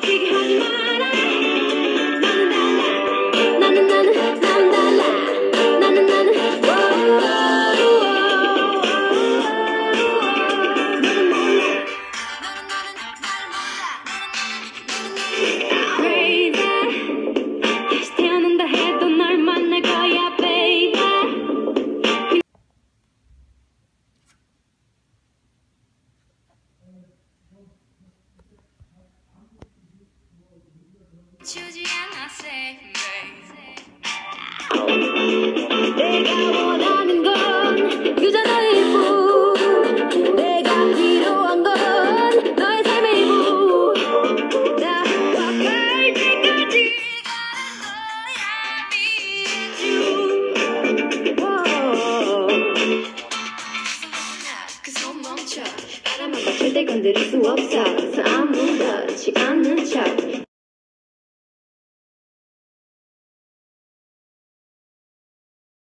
Big Hot Mara. 주지 않아 say 내가 원하는 건 그저 너일 뿐 내가 필요한 건 너의 삶의 일부. 나 와갈 때까지 가는 거야 미주. 그손 멈춰. 바람만 봐 절대 건드릴 수 없어. 아무렇지 않은